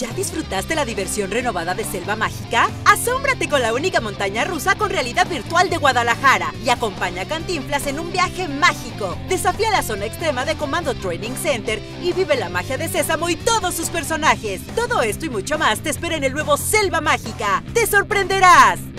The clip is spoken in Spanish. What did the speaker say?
¿Ya disfrutaste la diversión renovada de Selva Mágica? Asómbrate con la única montaña rusa con realidad virtual de Guadalajara y acompaña a Cantinflas en un viaje mágico. Desafía la zona extrema de Comando Training Center y vive la magia de Sésamo y todos sus personajes. Todo esto y mucho más te espera en el nuevo Selva Mágica. ¡Te sorprenderás!